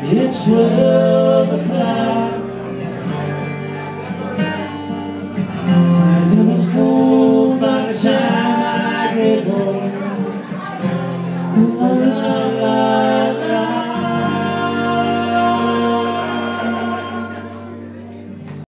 It's twelve o'clock